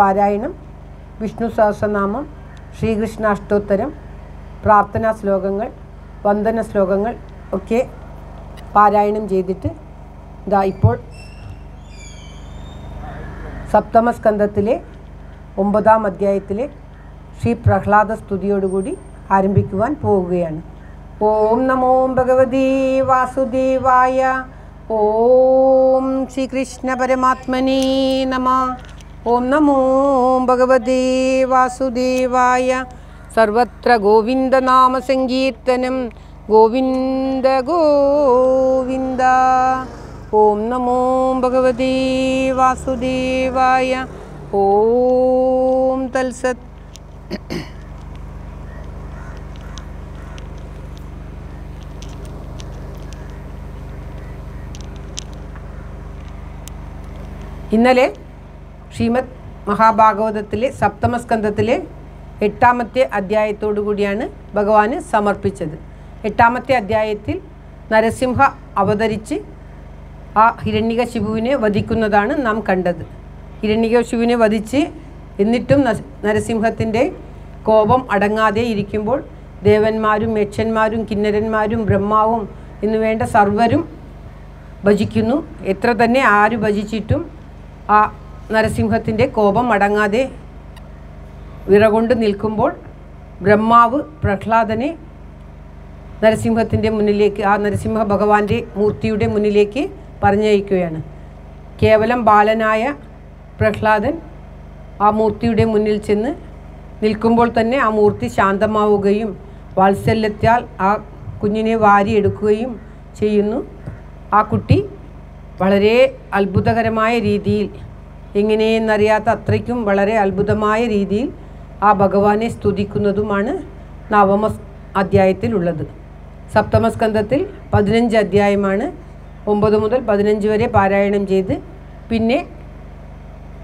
പാരായണം വിഷ്ണു സഹസ്രനാമം ശ്രീകൃഷ്ണ അഷ്ടോത്തരം പ്രാർത്ഥനാ ശ്ലോകങ്ങൾ വന്ദന ശ്ലോകങ്ങൾ ഒക്കെ പാരായണം ചെയ്തിട്ട് ഇതാ ഇപ്പോൾ സപ്തമസ്കന്ധത്തിലെ ഒമ്പതാം അധ്യായത്തിലെ ശ്രീ പ്രഹ്ലാദ സ്തുതിയോടുകൂടി ആരംഭിക്കുവാൻ പോവുകയാണ്. ഓം നമോ ഭഗവതി വാസുദേവായ ഓം ശ്രീകൃഷ്ണ പരമാത്മനേ നമ. ഓം നമോ ഭഗവതേ വാസുദേവായ. സർവത്ര ഗോവിന്ദനാമസങ്കീർത്തനം ഗോവിന്ദ ഗോവിന്ദ. ഓം നമോ ഭഗവതേ വാസുദേവായ. ഓം തൽസത്. ഇന്നലെ ശ്രീമദ് മഹാഭാഗവതത്തിലെ സപ്തമസ്കന്ധത്തിലെ എട്ടാമത്തെ അധ്യായത്തോടു കൂടിയാണ് ഭഗവാന് സമർപ്പിച്ചത്. എട്ടാമത്തെ അധ്യായത്തിൽ നരസിംഹ അവതരിച്ച് ആ ഹിരണ്യക ശിവുവിനെ വധിക്കുന്നതാണ് നാം കണ്ടത്. ഹിരണ്യക ശിവുവിനെ വധിച്ച് എന്നിട്ടും നരസിംഹത്തിന്റെ കോപം അടങ്ങാതെ ഇരിക്കുമ്പോൾ ദേവന്മാരും യക്ഷന്മാരും കിന്നരന്മാരും ബ്രഹ്മാവും എന്നുവേണ്ട സർവരും ഭജിക്കുന്നു. എത്ര തന്നെ ആര് ഭജിച്ചിട്ടും ആ നരസിംഹത്തിന്റെ കോപം അടങ്ങാതെ വിറകൊണ്ട് നിൽക്കുമ്പോൾ ബ്രഹ്മാവ് പ്രഹ്ലാദനെ നരസിംഹത്തിന്റെ മുന്നിലേക്ക് ആ നരസിംഹ ഭഗവാന്റെ മൂർത്തിയുടെ മുന്നിലേക്ക് പറഞ്ഞയക്കുകയാണ്. കേവലം ബാലനായ പ്രഹ്ലാദൻ ആ മൂർത്തിയുടെ മുന്നിൽ ചെന്ന് നിൽക്കുമ്പോൾ തന്നെ ആ മൂർത്തി ശാന്തമാവുകയും വാത്സല്യത്താൽ ആ കുഞ്ഞിനെ വാരിയെടുക്കുകയും ചെയ്യുന്നു. ആ കുട്ടി വളരെ അത്ഭുതകരമായ രീതിയിൽ എങ്ങനെയെന്നറിയാത്ത അത്രയ്ക്കും വളരെ അത്ഭുതമായ രീതിയിൽ ആ ഭഗവാനെ സ്തുതിക്കുന്നതുമാണ് നവമ അധ്യായത്തിലുള്ളത്. സപ്തമസ്കന്ധത്തിൽ പതിനഞ്ച് അധ്യായമാണ്. ഒമ്പത് മുതൽ പതിനഞ്ച് വരെ പാരായണം ചെയ്ത് പിന്നെ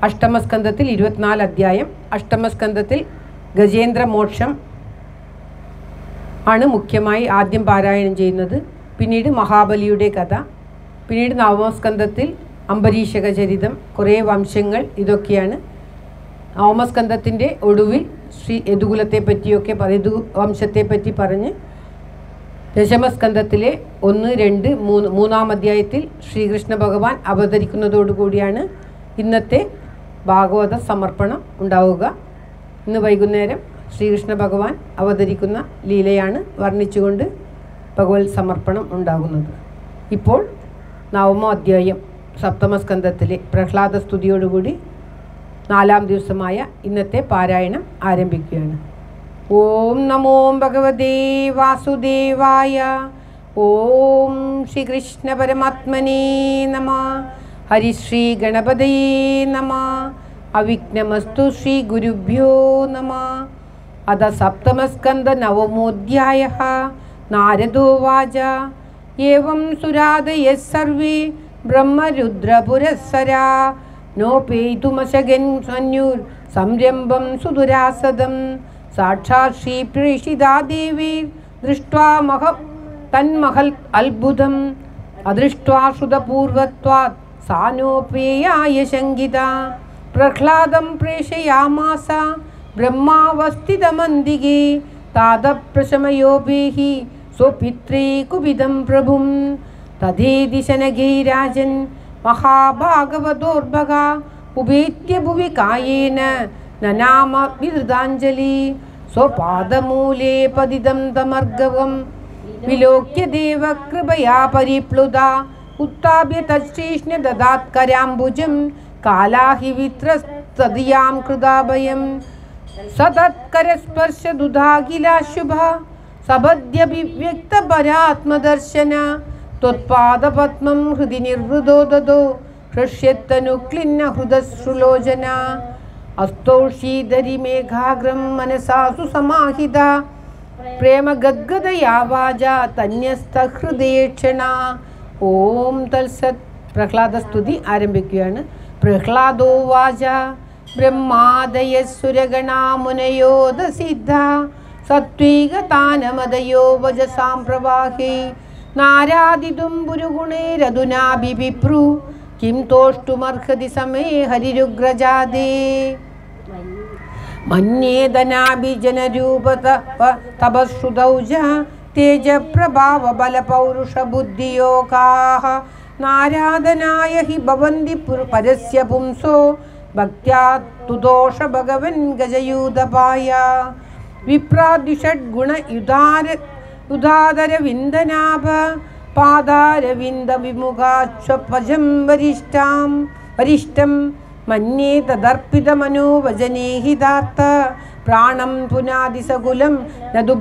അഷ്ടമസ്കന്ധത്തിൽ ഇരുപത്തിനാല് അധ്യായം അഷ്ടമസ്കന്ധത്തിൽ ഗജേന്ദ്ര മോക്ഷം ആണ് മുഖ്യമായി ആദ്യം പാരായണം ചെയ്യുന്നത്. പിന്നീട് മഹാബലിയുടെ കഥ പിന്നീട് നവമസ്കന്ധത്തിൽ അംബരീഷക ചരിതം കുറേ വംശങ്ങൾ ഇതൊക്കെയാണ്. ഓമസ്കന്ധത്തിന്റെ ഒടുവിൽ ശ്രീ യദുകുലത്തെ പറ്റിയൊക്കെ പറ- യദു വംശത്തെ പറ്റി പറഞ്ഞ് ദശമസ്കന്ധത്തിലെ ഒന്ന് രണ്ട് മൂന്ന് മൂന്നാം അധ്യായത്തിൽ ശ്രീകൃഷ്ണ ഭഗവാൻ അവതരിക്കുന്നതോടുകൂടിയാണ് ഇന്നത്തെ ഭാഗവത സമർപ്പണം ഉണ്ടാവുക. ഇന്ന് വൈകുന്നേരം ശ്രീകൃഷ്ണ ഭഗവാൻ അവതരിക്കുന്ന ലീലയാണ് വർണിച്ചുകൊണ്ട് ഭഗവത് സമർപ്പണം ഉണ്ടാകുന്നത്. ഇപ്പോൾ നവമോ അധ്യായം. സപ്തമസ്കന്ധത്തിലെ പ്രഹ്ലാദ സ്തുതിയോടുകൂടി നാലാം ദിവസമായ ഇന്നത്തെ പാരായണം ആരംഭിക്കുകയാണ്. ഓം നമോ ഭഗവതേ വാസുദേവായ ഓം ശ്രീകൃഷ്ണ പരമാത്മനേ നമ ഹരിശ്രീ ഗണപതയേ നമ അവിഘ്നമസ്തു ശ്രീ ഗുരുഭ്യോ നമ. അത സപ്തമസ്കന്ധ നവമോധ്യായ നാരദോവാച ഏവം സുരാദയ സർവേ ब्रह्मरुद्रपुरःसरा। नोपेतुमशगन् संयुर्संरम्भं सुदुरासदं। साक्षात् श्रीप्रेषिता देवी दृष्ट्वा मह, तन्महल् अद्भुतम् अदृष्ट्वा श्रुतपूर्वत्वात् सा नोपेयाय शङ्किता प्रह्लादं प्रेषयामास। ब्रह्मावस्थितमन्दिगे। तादप्रशमयोभिः। स्वपित्रे कुपितं प्रभुम्। तदेदिशनगीराजन् महाभागवदोर्भगा उभेत्य भुवि कायेन ननाम विधृताञ्जलि स्वपादमूले पदिदं तमर्गवं विलोक्य देवकृपया परिप्लुता उत्ताप्य तच्छीष्ण्य ददात्कराम्बुजं कालाहि वित्रस्तदीयां कृदाभयं सतत्करस्पर्शदुधा किलाशुभा सबद्यभिव्यक्तपरात्मदर्शन ഹൃദി നിർവൃതോ ദദോ ഹൃഷ്യത്തനുക്ലിന്ന ഹൃദശ്രുലോചന അസ്തൗഷീധരി മേഘാഗ്രം മനസാസു സമാഹിത. പ്രേമഗദ്ഗതയാ വാച തന്യസ്തഹൃദയേക്ഷണ. ഓം തൽസത് പ്രഹ്ലാദസ്തുതി ആരംഭിക്കുകയാണ്. പ്രഹ്ലാദോ വാച ബ്രഹ്മാദയ സുരഗണാമുനയോദസിദ്ധ സത്വീകതാനമദയോ വജസാം പ്രവാഹേ. നാരാദിതും കിം തോഷ്ടുമർഹതി സമേ ഹരിരുഗ്രജാതേ മന്യേതനാഭിജനരൂപ തപശ്രുതൗ ച തേജപ്രഭാവബലപൗരുഷബുദ്ധിയോഗാः നാരാധനായ ഹി ഭവന്തി പുര- പരസ്യ പുംസോ തുദോഷ ഭഗവൻ ഗജയൂതപായ. വിപ്രാദ്വിഷഡ്ഗുണ യുധാര യുധാധരവിന്ദനാഭ പാദാരവിന്ദ വിമുഖാശ്വപജം വരിഷ്ഠാം വരിഷ്ഠം മന്യേ തദർപ്പിതമനോവചനേഹിതാത്ത പ്രാണം പുനാദിസകുലം നതു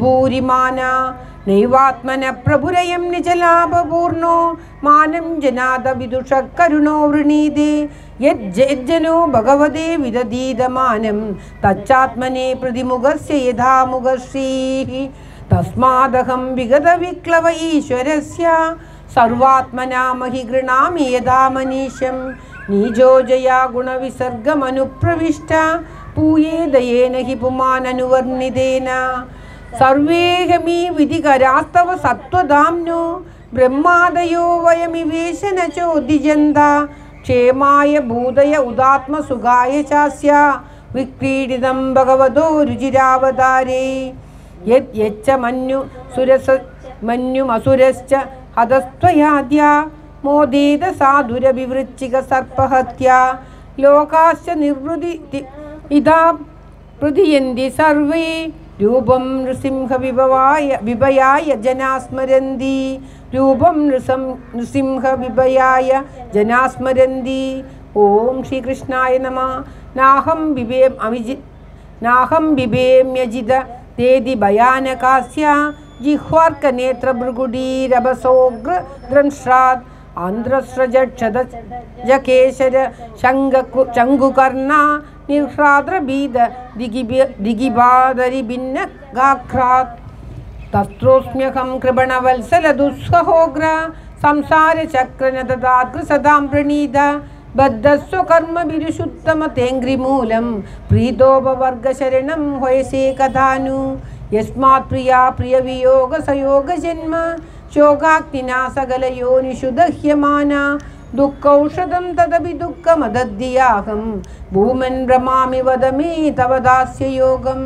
നൈവാത്മന പ്രഭുരയം നിജലാഭപൂർണോ മാനം ജനാത വിദുഷ കരുണോ വൃണീതേ യജ്ജനോ ഭഗവതേ വിദധീതമാനം തച്ചാത്മനെ പ്രതിമുഖസ്യ യഥാ മുഖശ്രീः തസ്മാദഹം വിഗത വിക്ലവ ഈശ്വരസ്യ സർവാത്മനാ മഹി ഗൃണാമി യഥാ മനീഷം നീജോജയാ ഗുണവിസർഗമനുപ്രവിഷ്ട പൂയേദയേന ഹി പുമാനനുവർണിതേന സർവേഹമീ വിധികരാസ്തവ സത്വദാംനു ബ്രഹ്മാദയോ വയമിവേശന ചോദിജന്ത ക്ഷേമായ ഭൂതയ ഉദാത്മസുഖായ ചാസ്യ വിക്രീഡിതം ഭഗവതോ രുചിരാവതാരേ യത് യച്ച മഞ്ഞു സുരസ മന്യുമസുരശ്ച ഹതസ്ത്വയാദ്യ മോദീത സാധുരവിവൃച്ചിക സർപ്പഹത്യ. ലോകാശ്ച നിർവൃതി ഇതാ പ്രതിയന്തി സർവേ. രൂപം നൃസിംഹ വിഭവായ വിഭയായ ജനാസ്മരന്തി. രൂപം നൃസം നൃസിംഹ വിഭയായ ജനാസ്മരന്തി. ഓം ശ്രീകൃഷ്ണായ നമ. നാഹം ബിബേം അവിജി നാഹം ബിബേമ്യജിത तेदि भयानकास्य जिह्वार्कनेत्रभृगुडीरभसोग्रद्रंश्रात् आन्ध्रस्रजक्षदजकेशर शङ्गकु शङ्गुकर्णा निर्ह्राद्रबीद दिगिब दिगिबादरिभिन्नगाख्रात् तस्त्रोऽस्म्यहं कृपणवत्सलदुःस्वहोग्र संसारचक्रन ददाकृ सदां प्रणीत। സംസാരചക്രനദാതൃ സദാം പ്രണീത ബദ്ധസ്വകർമ്മവിരുഷുത്തമ തേങ്ക്രിമൂലം പ്രീതോപവർഗശരണം ഹൊയസേ കഥാനു. യസ്മാത് പ്രിയാ പ്രിയവിയോഗ സയോഗ ജന്മ ശോകാഗ്നിനാ സകലയോനിഷു ദഹ്യമാന ദുഃഖൗഷധം തദപി ദുഃഖമദദ്ദിയാഹം ഭൂമൻ ഭ്രമാമി വദമേ തവ ദാസ്യയോഗം.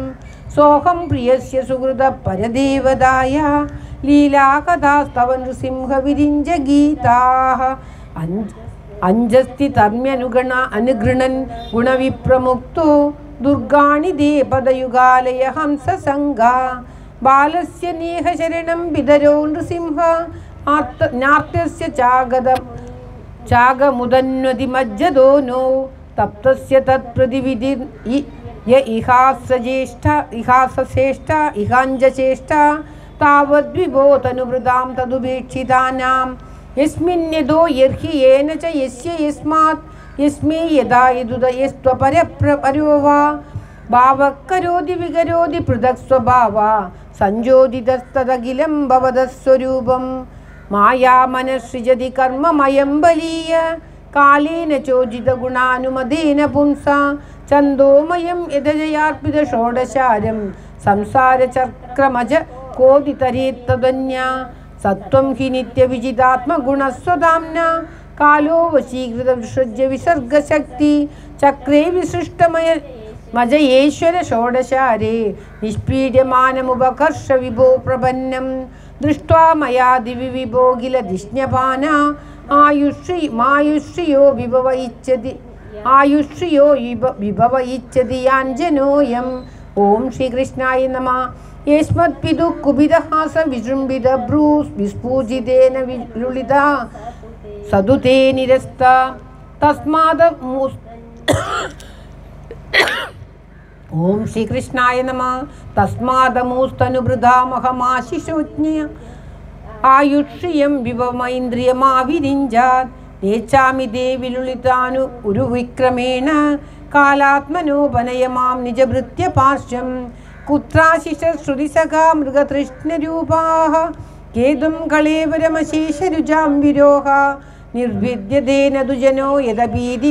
സോഹം പ്രിയസ്യ സുഹൃത പരദേവതായ. ലീലാകഥാസ്തവ നൃസിംഹ വിരിഞ്ച ഗീതാः അഞ്ച് अञ्जस्ति तम्यनुगण अनुगृणन् गुणविप्रमुक्तो दुर्गाणि देपदयुगालय हंससङ्गा बालस्य नेहशरणं पितरो नृसिंह, आर्त नार्त्यस्य चागदं चागमुदन्वतिमज्जदो नो। तप्तस्य तत्प्रतिविधि य इहासज्येष्ठ इहासश्रेष्ठ इहाञ्जचेष्टा तावद्विभो तनुभृतां तदुपेक्षितानां। യസ്മിന്യതോ യർഹി ഏന ച യസ്യ യസ്മാത് യസ്മേ യഥാ യദുദ യസ്ത്വപരപ്രപരോ വാ ഭാവക്കരോതി വികരോതി പൃഥക് സ്വഭാവ സഞ്ജോതിതസ്തദഖിലം ഭവതസ്വരൂപം മായാമനസൃജതി കർമ്മമയം ബലീയ കാലേന ചോദിത ഗുണാനുമതേന പുംസ ചന്ദോമയം യഥജയാർപ്പിത ഷോഡശാരം സംസാരചക്രമജ കോതിതരേത്തതന്യ സത്വം ഹി നിത്യവിജിതാത്മഗുണസ്വതാംന കാലോ വശീകൃത വിസൃജ്യ വിസർഗശക്തി. ചക്രേ വിസൃഷ്ടമയ മജയേശ്വര ഷോഡശാരേ. നിഷ്പീഡ്യമാനമുപകർഷ വിഭോ പ്രപന്നം. ദൃഷ്ട്വാ മയാ ദിവി വിഭോഗില ധിഷ്ണ്യപാന. ആയുഷ്രി മായുഷ്രിയോ വിഭവ ഇച്ഛതി ആയുഷ്രിയോ വിഭ- വിഭവ ഇച്ഛതി യാഞ്ജനോയം ഓം ശ്രീകൃഷ്ണായ നമ. യേസ്മത്പിതു കുപിതഹാസ വിജൃംഭിത ബ്രൂസ് വിസ്ഫൂജിതേന വിരുളിത സതുതേ നിരസ്ത. തസ്മാത് ഓം ശ്രീകൃഷ്ണായ നമ. തസ്മാതമൂസ്തനുഭൃതാമഹമാശിശോജ്ഞ ആയുഷ്യം വിവമൈന്ദ്രിയമാവിരിഞ്ചാത് നേച്ചാമി ദേവിലുളിതാനു ഉരുവിക്രമേണ. കാലാത്മനോപനയമാം നിജഭൃത്യപാർശ്വം കുത്രാശിശ്രുതിസഖാ മൃഗതൃഷ്ണരൂപാഹ കേതും കളേവരമശേഷരുചാം വിരോഹ നിർവിദ്യതേന ദുജനോ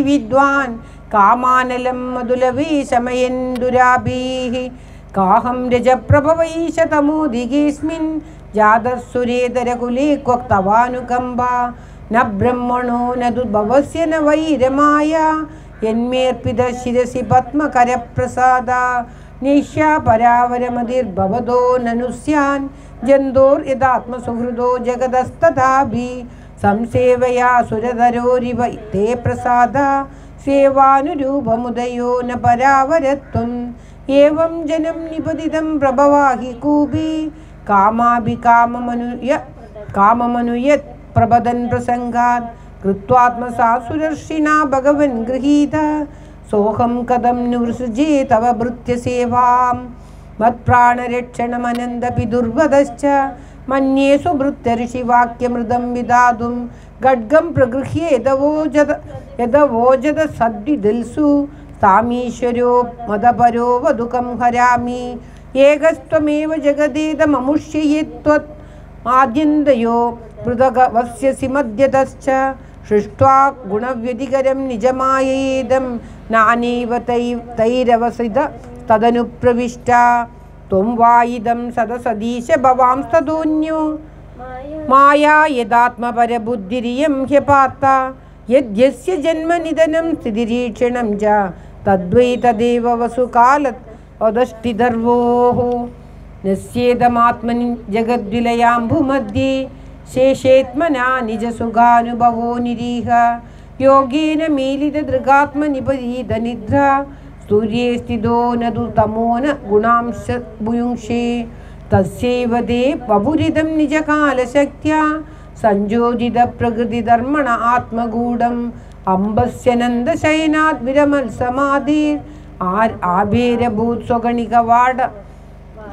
വിദ്വാൻ കാമാനലം മധുലവേ ശമയൻ ദുരാഭീः കാഹം രജപ്രഭവൈശതമോദികേസ്മിൻ ജാതസുരേതരകുലേ ക്വക്തവാനുകമ്പ ന ബ്രഹ്മണോ ന ദുർഭവസ്യ ന വൈരമായ യന്മേർപ്പിത ശിരസി പത്മകരപ്രസാദ निशा पर्यावरमतिर्भवदो ननुस्यान जंदोर इदात्म सुहृदो जगदस्तथा भी। संसेवया सुरधरोरिव ते प्रसादा, सेवानुरूपमुदयो न परावरत्वम्। एवं जनम निपतितं प्रभवाहि कूपी। कामाभिकाममनुय काममनुयत् प्रबदन प्रसंगात् कृत्वात्मसा सुरर्षिणा भगवन् गृहीता। सोहम कदम निवृसृजी तव भृत्यसेवां। मत्प्राणरक्षणमनन्दपिदुर्वदश्च मन्ये सुभृत्यऋषिवाक्यमृदं विदातुं खड्गं प्रगृह्य यदवोजद यदवोजदसड्डि दिल्सु तामीश्वरो मदपरो वधुकं हरामि। एकस्त्वमेव जगदेदममुष्यये त्वत् आद्यन्दयो पृथग वस्यसि मध्यतश्च सृष्ट्वा गुणव्यतिकरं निजमायेदं नानीव तै तैरवसृत तदनुप्रविष्टा। त्वं वा इदं सदसदीश भवांस्तदून्यो माया यदात्मपरबुद्धिरियं ह्यपार्ता यद्यस्य जन्मनिधनं स्थितिरीक्षणं च, तद्वै तदेव वसुकालत् अदष्टिधर्वोः। नस्येदमात्मनि जगद्विलयाम्भुमध्ये शेषेत्मना निजसुखानुभवो निरीह। योगेन मीलितदृगात्मनिपरीतनिद्रा सूर्ये स्थितो न तु तमो न गुणांश भुयुंषे तस्यैव ते पपुरितं निजकालशक्त्या। सञ्जोजितप्रकृतिधर्मण आत्मगूढम्। अम्बस्य नन्दशयनात् विरमल्समाधिर् आर् आभेरभूत् स्वगणिकवाड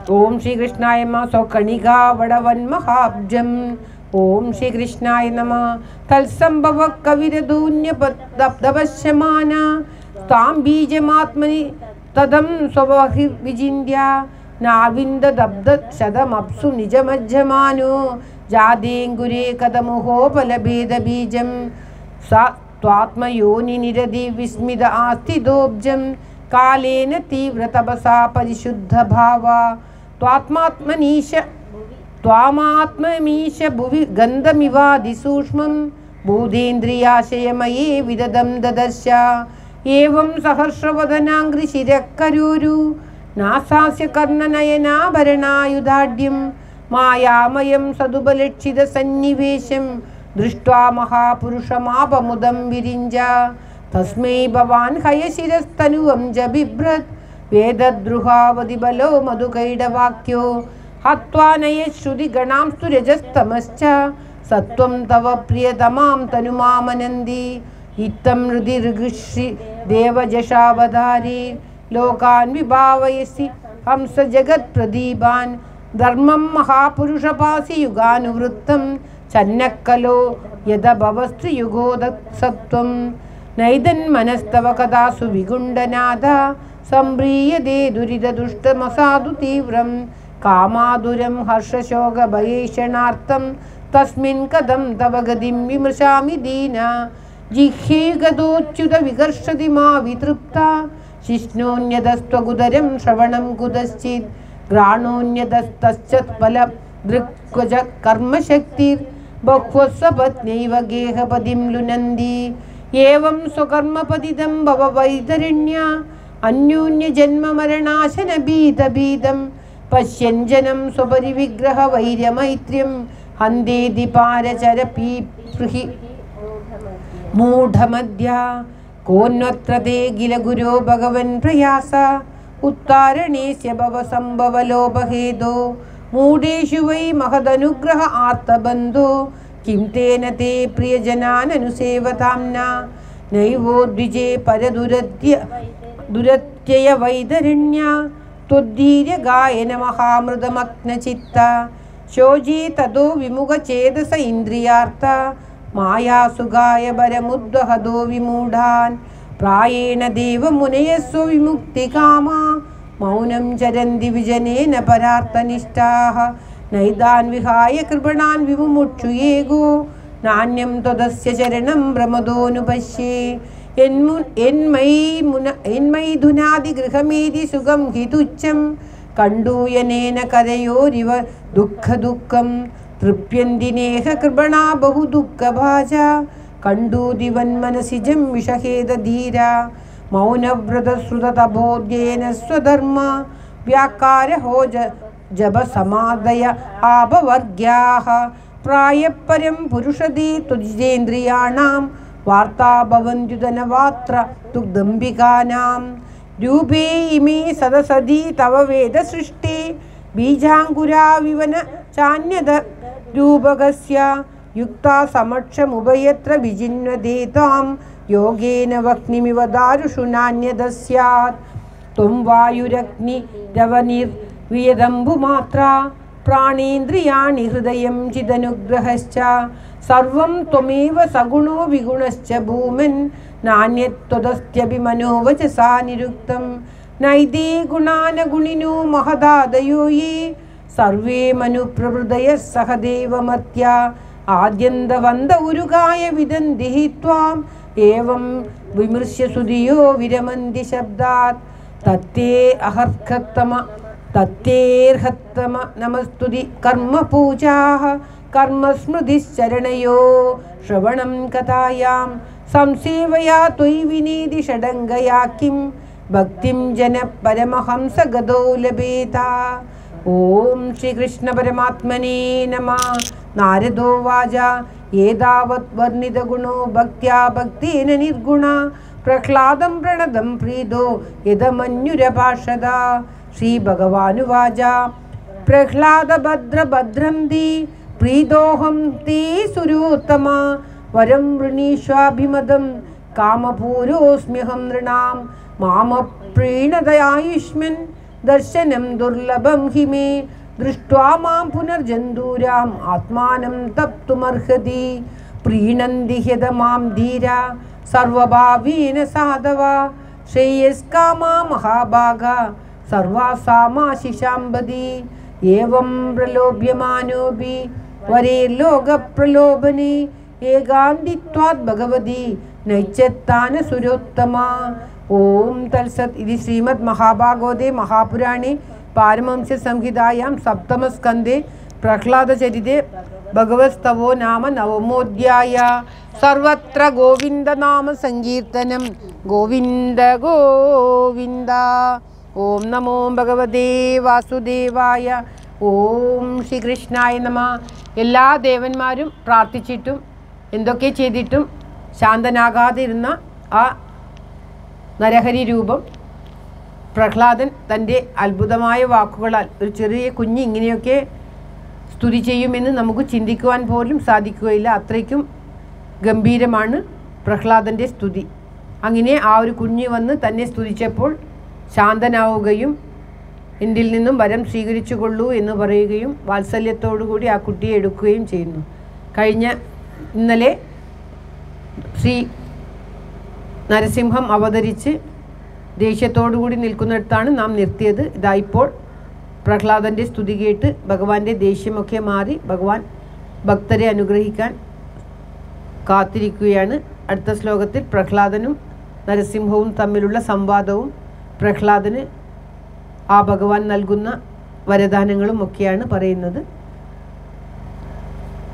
ॐ श्रीकृष्णाय मा स्वकणिका वडवन्महाब्जम् ओम श्री कृष्णाय नमः। तत्संभव कविरधून्यपदपश्यमाना तां बीजमात्मनि तदं स्वबहिर्विजिन्द्या नाविन्ददब्दशदमप्सु निजमज्जमानो। जादेङ्गुरे कदमुहो बीजम सा त्वात्मयोनि त्वात्मयोनिनिरधि विस्मित आस्तिदोब्जं कालेन तीव्रतबसा परिशुद्ध भावा त्वात्मात्मनीश ത്വാമാത്മമീശ ഭുവി ഗന്ധമിവാതിസൂക്ഷ്മം ഭൂതേന്ദ്രിയാശയമയേ വിദദം ദദർശ. ഏവം സഹർഷവദനാംഗ്രി ശിരക്കരൂരു. നാസാസ്യ കർണനയനാഭരണായുധാഢ്യം മായാമയം സതുപലക്ഷിത സന്നിവേശം. ദൃഷ്ട്വാ മഹാപുരുഷമാപമുദം വിരിഞ്ച. തസ്മൈ ഭവാൻ ഹയശിരസ്തനുവം ജ ബിഭ്രത്. हत्वा नये श्रुतिगणां सुरजस्तमश्च। सत्त्वं तव प्रियतमां तनुमामनन्दी। इत्थं हृदि ऋगुश्री देवजशावधारी। लोकान् विभावयसि हंसजगत्प्रदीपान्। धर्मं महापुरुषपासि युगानुवृत्तं चन्नकलो यदभवस्त्रियुगो दत्सत्त्वं नैदन्मनस्तव कदासु विगुण्डनाथ सम्प्रीयते दुरितदुष्टमसाधु तीव्रम्। कामादुरं हर्षशोकभयैषणार्थं तस्मिन् कथं तव गतिं विमृशामि दीना। जिह्येगदोच्युतविकर्षति मा वितृप्ता। शिष्णोऽन्यतस्त्वगुदरं श्रवणं कुतश्चित्। घ्राणोऽन्यतस्तश्च फलदृक्वज कर्मशक्तिर्बह्वः स्वपत्नैव गेहपतिं लुनन्ति एवं स्वकर्मपतितं भव वैतरिण्या। अन्योन्यजन्ममरणाशनबीतबीदं ലുനന്തി ഏവം സ്വകർമ്മപതിതം ഭവ വൈതരണ്യ അന്യോന്യജന്മമരണാശന ഭീതഭീതം പശ്യൻ ജനം സ്വപരിവിഗ്രഹ വൈര്യമൈത്ര്യം ഹന്തേതി പാരചരപീഹി മൂഢമദ്യ കോന്വത്ര തേ ഗില ഗുരോ ഭഗവൻ പ്രയാസ സംഭവലോപഹേതോ മൂഢേഷു വൈ മഹദനുഗ്രഹ ആർത്തബന്ധോ കിം തേന തേ പ്രിയജനാനനുസേവതാംന നൈവോദ്വിജേ വൈതരണ്യ त्वद्दीर्य गायनमहामृदमग्नचित्ता शोजे ततो विमुखचेदस इन्द्रियार्ता मायासुगायबरमुद्वहदो विमूढान्। प्रायेण देवमुनयस्व विमुक्तिकामा। मौनं चरन्ति विजनेन परार्थनिष्ठाः। नैदान् विहाय कृपणान् विमुक्षुये गो नान्यं त्वदस्य चरणं प्रमदोऽनुपश्ये। എന്മൈഥുനാദി ഗൃഹമേതി സുഖം ഹിതുച്ഛം. കണ്ടൂയനേന കരയോരിവ ദുഃഖ ദുഃഖം തൃപ്യന്തിനേഹ കൃപണ ബഹു ദുഃഖഭാജ കണ്ടൂതിവൻ മനസിജം വിഷഹേദധീര മൗനവ്രതശ്രുതതബോധ്യേന സ്വധർമ്മ. വ്യാകാരഹോജ ജപസമാദയ ആപവർഗ്യാ പ്രായപരം പുരുഷതി തുജിതേന്ദ്രിയാണാം. വാർത്താ സദസദീ തവ വേദസൃഷ്ടി. ബീജാങ്കുരാവിവന ചാന്യത രൂപകസ്യ. യുക്താ യോഗേന വഹ്നിമിവ ദാരുഷു നാന്യത സ്യാത്. ത്വം വായുരഗ്നി രവനിർവിയദംബുമാത്ര. പ്രാണേന്ദ്രിയാണി ഹൃദയം ചിദനുഗ്രഹശ്ച സർവം ത്വമേവ സഗുണോ വിഗുണശ്ച ഭൂമൻ നാണ്യത്വതസ്ത്യപി മനോവചസാ നിരുക്തം. നൈതേ ഗുണാനഗുണിനോ മഹദാദയോ യേ. സർവേ മനുപ്രവൃതയ സഹദേവമത്യ ആദ്യന്തവന്ത ഉരുകായ വിദന്തി ത്വാം. ഏവം വിമൃശ്യ സുതിയോ വിരമന്തി ശബ്ദാത്. തത്തേ അഹർഹത്തമ തത്തേർഹത്തമ നമസ്തുതി. കർമ്മപൂജാः കർമ്മസ്മൃതിശ്ചരണയോ ശ്രവണം കഥായാം. സംസേവയാ ത്വയി വിനീതി ഷഡംഗയാ കിം. ഭക്തിം ജന പരമഹംസഗതോ ലഭേത. ഓം ശ്രീകൃഷ്ണ പരമാത്മനേ നമ. നാരദോ വാച. ഏതാവത് വർണിതഗുണോ ഭക്ത്യാ ഭക്തേന നിർഗുണ. പ്രഹ്ലാദം പ്രണതം പ്രീതോ യഥമന്യുരഭാഷത ശ്രീഭഗവാനുവാച പ്രഹ്ലാദഭദ്രഭദ്രം തീ പ്രീതോഹം തീ സുരോത്തമ. വരം വൃണീഷ്വാഭിമതം. കാമപൂരോസ്മ്യഹം നൃണാം. മാമ പ്രീണതയായുഷ്മൻ ദർശനം ദുർലഭം ഹി മേ ദൃഷ്ട്വാ മാം പുനർജന്തൂരാം. ആത്മാനം തപ്തുമർഹതി. പ്രീണന്തി ഹ്യത മാം ധീര. സർവഭാവേന സാധവ. ശ്രേയസ്കാമാ മഹാഭാഗ. സർവാസാമാശിശാംബതി. ഏവം പ്രലോഭ്യമാനോപി. വരേർലോകപ്രലോഭനെ ഏകാന്തിത്വാത് ഭഗവതി നൈച്ചത്താന സുരോത്തമ ഓം തത്സത് ഇത് ശ്രീമദ് മഹാഭാഗവതേ മഹാപുരാണേ പാരമംസ്യ സംഹിതായാം സപ്തമസ്കന്ധേ പ്രഹ്ലാദചരിതേ ഭഗവസ്തവോ നാമ നവമോധ്യായ സർവത്ര ഗോവിന്ദനാമ സങ്കീർത്തനം ഗോവിന്ദ ഗോവിന്ദ ഓം നമോ ഭഗവതേ വാസുദേവായ ഓം ശ്രീകൃഷ്ണായ നമ. എല്ലാ ദേവന്മാരും പ്രാർത്ഥിച്ചിട്ടും എന്തൊക്കെ ചെയ്തിട്ടും ശാന്തനാകാതെ ഇരുന്ന ആ നരഹരി രൂപം പ്രഹ്ലാദൻ തന്റെ അത്ഭുതമായ വാക്കുകളാൽ ഒരു ചെറിയ കുഞ്ഞ് ഇങ്ങനെയൊക്കെ സ്തുതി ചെയ്യുമെന്ന് നമുക്ക് ചിന്തിക്കുവാൻ പോലും സാധിക്കുകയില്ല. അത്രയ്ക്കും ഗംഭീരമാണ് പ്രഹ്ലാദന്റെ സ്തുതി. അങ്ങനെ ആ ഒരു കുഞ്ഞ് വന്ന് തന്നെ സ്തുതിച്ചപ്പോൾ ശാന്തനാവുകയും എന്നിൽ നിന്നും വരം സ്വീകരിച്ചു കൊള്ളൂ എന്ന് പറയുകയും വാത്സല്യത്തോടുകൂടി ആ കുട്ടിയെ എടുക്കുകയും ചെയ്യുന്നു. കഴിഞ്ഞ ഇന്നലെ ശ്രീ നരസിംഹം അവതരിച്ച് ദേഷ്യത്തോടുകൂടി നിൽക്കുന്നിടത്താണ് നാം നിർത്തിയത്. ഇതാ ഇപ്പോൾ പ്രഹ്ലാദന്റെ സ്തുതി കേട്ട് ഭഗവാന്റെ ദേഷ്യമൊക്കെ മാറി ഭഗവാൻ ഭക്തരെ അനുഗ്രഹിക്കാൻ കാത്തിരിക്കുകയാണ്. അടുത്ത ശ്ലോകത്തിൽ പ്രഹ്ലാദനും നരസിംഹവും തമ്മിലുള്ള സംവാദവും പ്രഹ്ലാദന് ആ ഭഗവാൻ നൽകുന്ന വരദാനങ്ങളും ഒക്കെയാണ് പറയുന്നത്.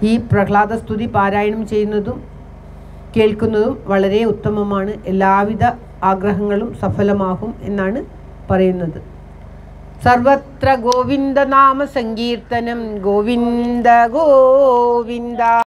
ഈ പ്രഹ്ലാദ സ്തുതി പാരായണം ചെയ്യുന്നതും കേൾക്കുന്നതും വളരെ ഉത്തമമാണ്. എല്ലാവിധ ആഗ്രഹങ്ങളും സഫലമാകും എന്നാണ് പറയുന്നത്. സർവത്ര ഗോവിന്ദനാമ സങ്കീർത്തനം. ഗോവിന്ദ ഗോവിന്ദ